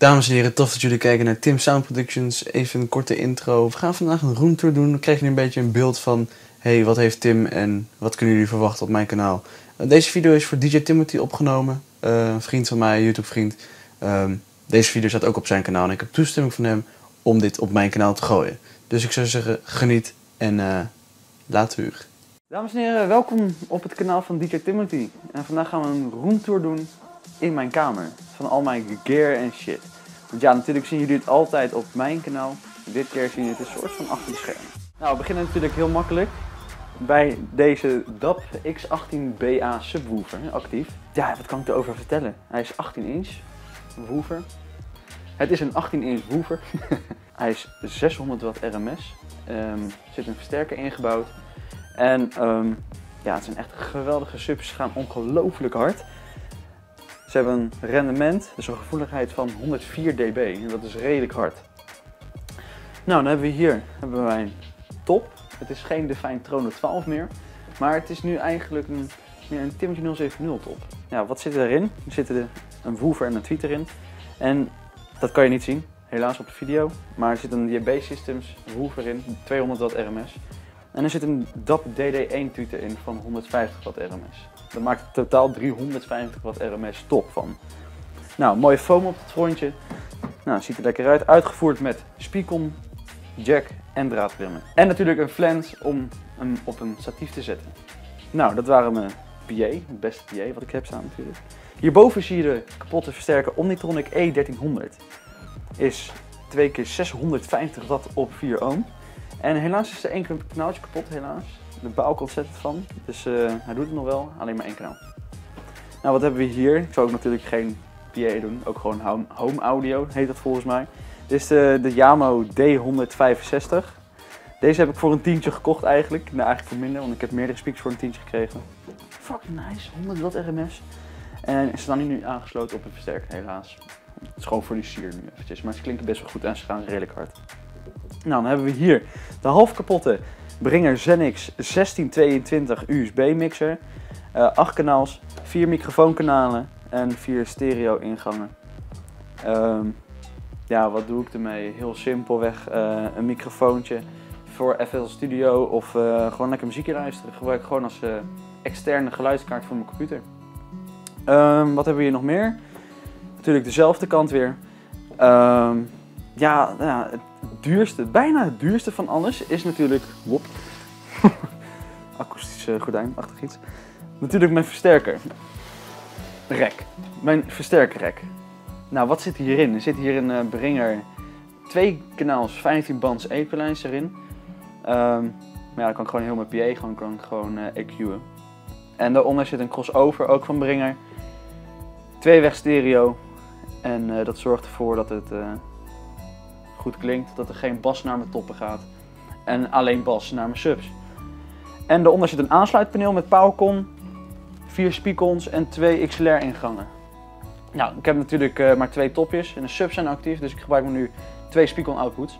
Dames en heren, tof dat jullie kijken naar Tim Sound Productions. Even een korte intro. We gaan vandaag een roomtour doen. Dan krijg je een beetje een beeld van... hey, wat heeft Tim en wat kunnen jullie verwachten op mijn kanaal. Uh, deze video is voor DJ Timothy opgenomen. Uh, een vriend van mij, YouTube vriend. Uh, deze video staat ook op zijn kanaal. En ik heb toestemming van hem om dit op mijn kanaal te gooien. Dus ik zou zeggen, geniet en uh, laat huur. Dames en heren, welkom op het kanaal van DJ Timothy. En vandaag gaan we een roomtour doen in mijn kamer. Van al mijn gear en shit. Want ja, natuurlijk zien jullie het altijd op mijn kanaal. Dit keer zien jullie het een soort van achter de schermen. Nou, we beginnen natuurlijk heel makkelijk. Bij deze DAP X18BA subwoofer actief. Ja, wat kan ik erover vertellen? Hij is 18 inch woofer. Het is een 18 inch woofer. Hij is 600 watt RMS. Um, er zit een versterker ingebouwd. En um, ja, het zijn echt geweldige subs. Ze gaan ongelooflijk hard. Ze hebben een rendement, dus een gevoeligheid van 104 dB. En dat is redelijk hard. Nou, dan hebben we hier hebben wij een top. Het is geen Define Trono 12 meer. Maar het is nu eigenlijk een, een Timothy 070 top. Ja, wat zit erin? Er zitten een woofer en een tweet erin. En dat kan je niet zien, helaas op de video. Maar er zit een JB Systems woofer in, 200 watt RMS. En er zit een DAP DD1 tweeter in van 150 watt RMS. Dat maakt totaal 350 watt RMS top van. Nou, mooie foam op het frontje. Nou, ziet er lekker uit. Uitgevoerd met Spicon, jack en draadremmen. En natuurlijk een flens om hem op een statief te zetten. Nou, dat waren mijn PA, het beste PA wat ik heb staan natuurlijk. Hierboven zie je de kapotte versterker Omnitronic E1300. Is 2 keer 650 watt op 4 ohm. En helaas is er één knaaltje kapot, helaas. De bouw ik ontzettend van, dus uh, hij doet het nog wel, alleen maar één kanaal. Nou, wat hebben we hier? Ik zou ook natuurlijk geen PA doen, ook gewoon home, home audio heet dat volgens mij. Dit is de, de Yamo D165. Deze heb ik voor een tientje gekocht eigenlijk. Nou, eigenlijk voor minder, want ik heb meerdere speakers voor een tientje gekregen. Fucking nice, 100 watt RMS. En ze staan nu aangesloten op een versterker, helaas. Het is gewoon voor die sier nu eventjes, maar ze klinken best wel goed en ze gaan redelijk hard. Nou, dan hebben we hier de half kapotte Bringer Zenix 1622 USB mixer. Uh, 8 kanaals, 4 microfoonkanalen en 4 stereo ingangen. Um, ja, wat doe ik ermee? Heel simpelweg uh, een microfoontje voor FL Studio of uh, gewoon lekker muziek luisteren. Gebruik ik gewoon als externe geluidskaart voor mijn computer. Um, wat hebben we hier nog meer? Natuurlijk dezelfde kant weer. Um, ja, ja, het duurste, bijna het duurste van alles is natuurlijk... Wop. Akoestische gordijnachtig iets. Natuurlijk mijn versterker. Rek. Mijn versterkerrek. Nou, wat zit hierin? Er zit hier een uh, Bringer twee kanaals 15 bands equalizer erin. Um, maar ja, dan kan ik gewoon heel mijn PA gewoon, kan gewoon uh, EQ'en. En daaronder zit een crossover, ook van Bringer. Twee weg stereo. En dat zorgt ervoor dat het goed klinkt, dat er geen bas naar mijn toppen gaat. En alleen bas naar mijn subs. En daaronder zit een aansluitpaneel met Powercon, vier speakons en twee XLR ingangen. Nou, ik heb natuurlijk uh, maar twee topjes en de subs zijn actief, dus ik gebruik nu twee speakon outputs.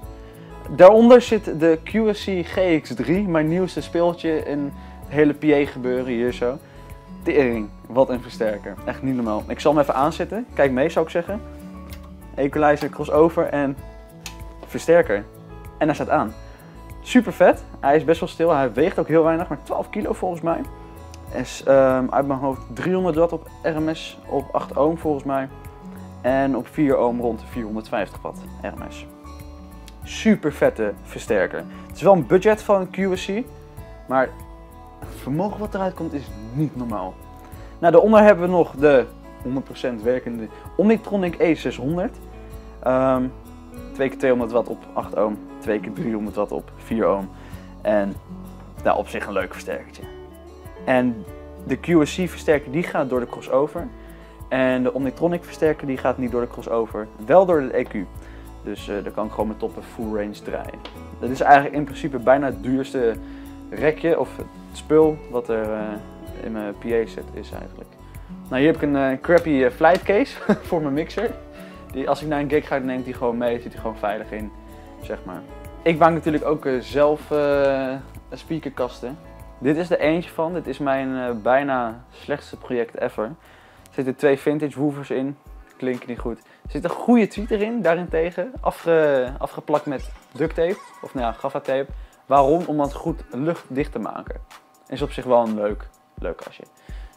Daaronder zit de QSC GX3, mijn nieuwste speeltje in het hele PA gebeuren hier zo. Tering, wat een versterker. Echt niet normaal. Ik zal hem even aanzetten. Kijk mee zou ik zeggen. Equalizer, crossover en versterker. En hij staat aan. Super vet. Hij is best wel stil. Hij weegt ook heel weinig, maar 12 kilo volgens mij. Is um, uit mijn hoofd 300 watt op RMS op 8 ohm volgens mij. En op 4 ohm rond 450 watt RMS. Super vette versterker. Het is wel een budget van QSC. Maar het vermogen wat eruit komt is niet normaal. Nou, daaronder hebben we nog de 100% werkende Omnitronic E600. Um, 2 keer 200 watt op 8 ohm, 2 keer 300 watt op 4 ohm. En daar op zich een leuk versterkertje. En de QSC versterker die gaat door de crossover. En de Omnitronic versterker die gaat niet door de crossover, wel door de EQ. Dus uh, daar kan ik gewoon mijn toppen full range draaien. Dat is eigenlijk in principe bijna het duurste rekje of het spul wat er uh, in mijn PA set is eigenlijk. Nou, hier heb ik een uh, crappy flight case voor mijn mixer. Die, als ik naar een gig ga, neemt hij gewoon mee, zit hij gewoon veilig in, zeg maar. Ik maak natuurlijk ook uh, zelf uh, speakerkasten. Dit is er eentje van, dit is mijn uh, bijna slechtste project ever. Er zitten twee vintage woofers in, klinken niet goed. Er zit een goede tweet erin, daarentegen. Afge, afgeplakt met duct tape, of nou ja, gaffa tape. Waarom? Om het goed luchtdicht te maken. Is op zich wel een leuk, leuk kastje.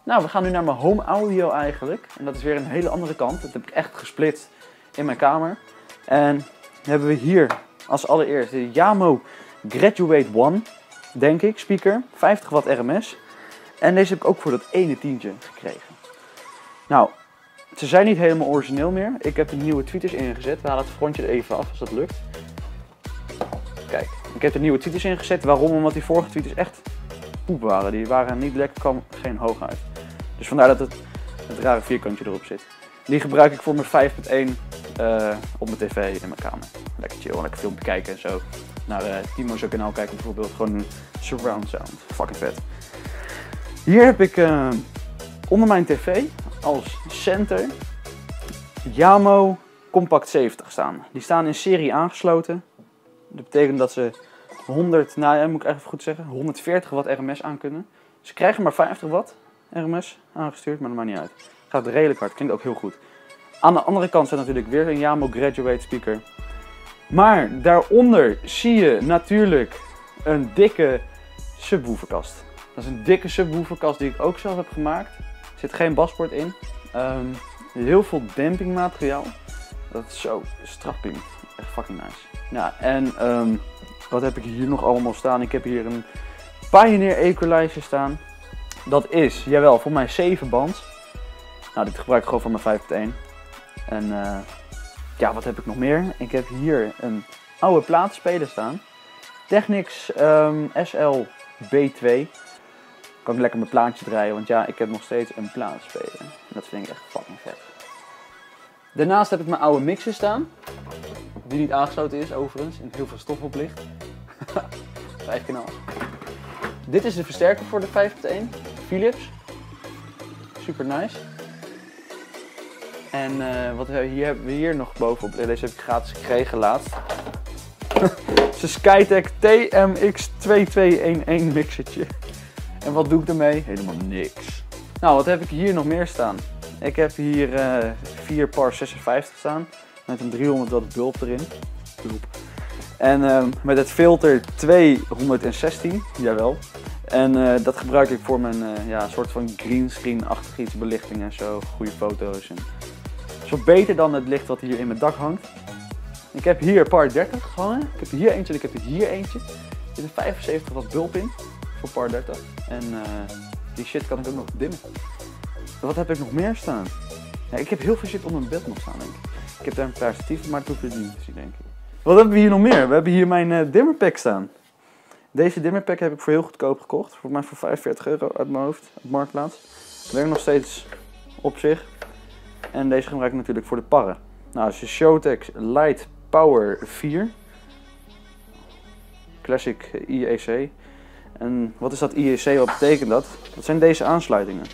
Nou, we gaan nu naar mijn home audio eigenlijk. En dat is weer een hele andere kant. Dat heb ik echt gesplitst in mijn kamer. En hebben we hier als allereerste de Yamo Graduate One, denk ik, speaker. 50 watt RMS. En deze heb ik ook voor dat ene tientje gekregen. Nou, ze zijn niet helemaal origineel meer. Ik heb de nieuwe tweeters ingezet. We halen het frontje er even af als dat lukt. Kijk, ik heb de nieuwe tweeters ingezet. Waarom? Omdat die vorige tweeters echt poep waren. Die waren niet lekker, kwam geen hoog uit. Dus vandaar dat het, het rare vierkantje erop zit. Die gebruik ik voor mijn 5.1 uh, op mijn tv in mijn kamer. Lekker chill, lekker filmpje kijken en zo. Naar uh, Timo's kanaal kijken bijvoorbeeld. Gewoon een surround sound. Fucking vet. Hier heb ik uh, onder mijn tv als center Yamo Compact 70 staan. Die staan in serie aangesloten. Dat betekent dat ze 100, nou ja, moet ik even goed zeggen, 140 watt RMS aan kunnen. Ze krijgen maar 50 watt RMS aangestuurd, maar dat maakt niet uit. Gaat redelijk hard, klinkt ook heel goed. Aan de andere kant staat natuurlijk weer een Yamo Graduate speaker. Maar daaronder zie je natuurlijk een dikke subwooferkast. Dat is een dikke subwooferkast die ik ook zelf heb gemaakt. Er zit geen basport in. Um, heel veel dampingmateriaal. Dat is zo strak klinkt. Echt fucking nice. Ja, en um, wat heb ik hier nog allemaal staan? Ik heb hier een Pioneer Equalizer staan. Dat is, jawel, voor mij 7 band. Nou, dit gebruik ik gewoon voor mijn 5.1. En uh, ja, wat heb ik nog meer? Ik heb hier een oude plaatspeler staan. Technics um, SL B2. Kan ik lekker mijn plaatje draaien, want ja, ik heb nog steeds een plaatspeler. Dat vind ik echt fucking vet. Daarnaast heb ik mijn oude mixer staan. Die niet aangesloten is overigens. En heel veel stof op ligt. Vijf kanaal. Dit is de versterker voor de 5.1. Philips. Super nice. En uh, wat hier hebben we hier nog bovenop. Deze heb ik gratis gekregen laatst. Het is een Skytech TMX2211 mixertje. En wat doe ik ermee? Helemaal niks. Nou, wat heb ik hier nog meer staan? Ik heb hier uh, 4 par 56 staan. Met een 300 watt bulb erin. Bulb. En uh, met het filter 216, jawel. En uh, dat gebruik ik voor mijn ja, soort van greenscreen-achtig iets, belichting en zo. Goede foto's. En... Beter dan het licht wat hier in mijn dak hangt. Ik heb hier par 30 gehangen. Ik heb hier eentje en ik heb hier eentje. Er zit een 75 watt bulb in voor par 30. En uh, die shit kan ik ook nog dimmen. Wat heb ik nog meer staan? Ja, ik heb heel veel shit onder mijn bed nog staan, denk ik. Ik heb daar een paar statief, maar dat hoef je niet te zien, denk ik. Wat hebben we hier nog meer? We hebben hier mijn uh, dimmerpack staan. Deze dimmerpack heb ik voor heel goedkoop gekocht. Voor mij voor 45 euro uit mijn hoofd, op Marktplaats. Werkt nog steeds op zich. En deze gebruik ik natuurlijk voor de parren. Nou, is de Showtex Light Power 4. Classic IEC. En wat is dat IEC? Wat betekent dat? Dat zijn deze aansluitingen.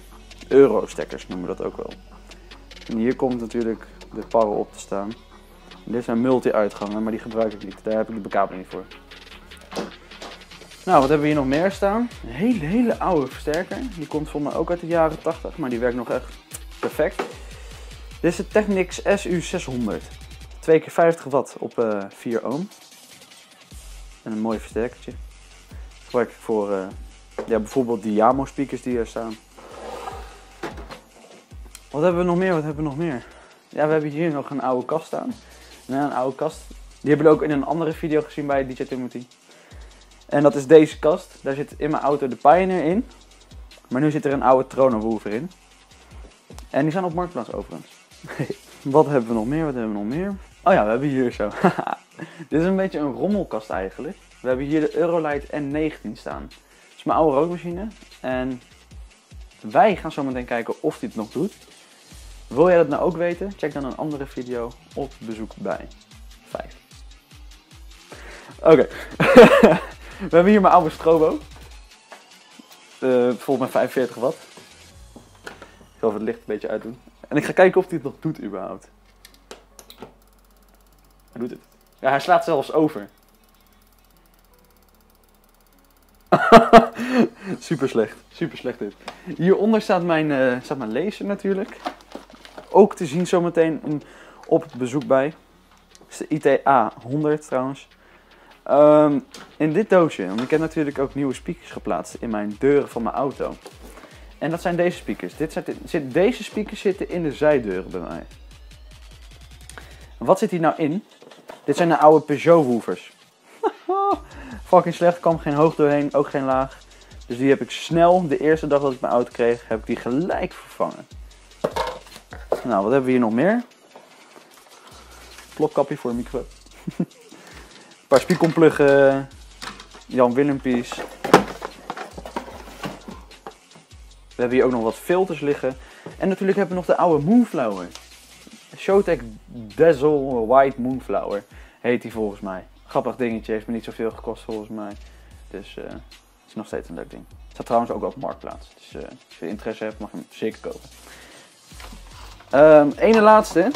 Euro-stekkers noemen we dat ook wel. En hier komt natuurlijk de parren op te staan. Dit zijn multi-uitgangen, maar die gebruik ik niet. Daar heb ik de bekabeling voor. Nou, wat hebben we hier nog meer staan? Een hele, hele oude versterker. Die komt voor mij ook uit de jaren 80, maar die werkt nog echt perfect. Dit is de Technics SU600. 2 keer 50 watt op uh, 4 ohm. En een mooi versterkertje. Gebruik ik voor uh, ja, bijvoorbeeld die Yamo speakers die er staan. Wat hebben we nog meer? Wat hebben we nog meer? Ja, we hebben hier nog een oude kast staan. Ja, een oude kast. Die hebben we ook in een andere video gezien bij DJ Timothy. En dat is deze kast. Daar zit in mijn auto de Pioneer in. Maar nu zit er een oude Trono-woofer in. En die zijn op Marktplaats overigens. Wat hebben we nog meer? Wat hebben we nog meer? Oh ja, we hebben hier zo. Dit is een beetje een rommelkast eigenlijk. We hebben hier de Eurolight N19 staan. Dat is mijn oude rookmachine. En wij gaan zo meteen kijken of dit nog doet. Wil jij dat nou ook weten? Check dan een andere video op bezoek bij 5. Oké. We hebben hier mijn oude strobo. Uh, volgens mij 45 watt. Ik zal het licht een beetje uitdoen. En ik ga kijken of hij het nog doet überhaupt. Hij doet het. Ja, hij slaat zelfs over. super slecht. Super slecht dit. Hieronder staat mijn, uh, staat mijn laser natuurlijk. Ook te zien zometeen een op bezoek bij. Dat is de ITA 100 trouwens. Ehm, in dit doosje, want ik heb natuurlijk ook nieuwe speakers geplaatst in mijn deuren van mijn auto. En dat zijn deze speakers. Dit zit, zit, deze speakers zitten in de zijdeuren bij mij. Wat zit hier nou in? Dit zijn de oude Peugeot woofers. Fucking slecht, kwam geen hoog doorheen, ook geen laag. Dus die heb ik snel, de eerste dag dat ik mijn auto kreeg, heb ik die gelijk vervangen. Nou, wat hebben we hier nog meer? Plopkapje voor de microfoon. Een paar spiekonpluggen. Jan Willempies. We hebben hier ook nog wat filters liggen. En natuurlijk hebben we nog de oude Moonflower. Showtech Dazzle White Moonflower heet die volgens mij. Grappig dingetje, heeft me niet zoveel gekost volgens mij. Dus uh, het is nog steeds een leuk ding. Het staat trouwens ook op Marktplaats. Dus uh, als je interesse hebt mag je hem zeker kopen. Um, ene laatste.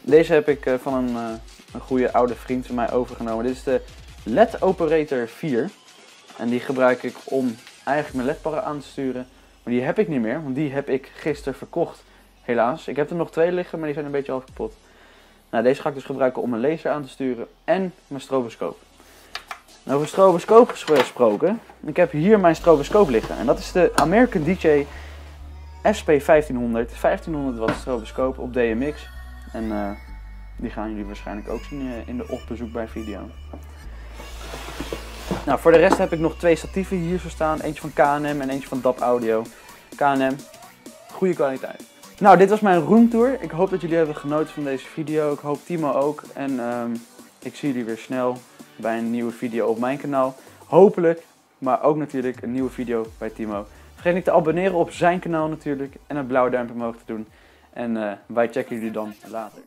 Deze heb ik uh, van een, een goede oude vriend van mij overgenomen. Dit is de LED Operator 4. En die gebruik ik om eigenlijk mijn ledparren aan te sturen. Maar die heb ik niet meer, want die heb ik gisteren verkocht. Helaas. Ik heb er nog twee liggen, maar die zijn een beetje half kapot. Nou, deze ga ik dus gebruiken om mijn laser aan te sturen en mijn stroboscoop. Nou, over stroboscoop gesproken. Ik heb hier mijn stroboscoop liggen. En dat is de American DJ SP1500. 1500 watt stroboscoop op DMX. En uh, die gaan jullie waarschijnlijk ook zien in de opbezoek bij video. Nou, voor de rest heb ik nog twee statieven hier zo staan. Eentje van KNM en eentje van DAP Audio. KNM, goede kwaliteit. Nou, dit was mijn roomtour. Ik hoop dat jullie hebben genoten van deze video. Ik hoop Timo ook. En um, ik zie jullie weer snel bij een nieuwe video op mijn kanaal. Hopelijk, maar ook natuurlijk een nieuwe video bij Timo. Vergeet niet te abonneren op zijn kanaal natuurlijk. En een blauwe duimpje omhoog te doen. En uh, wij checken jullie dan later.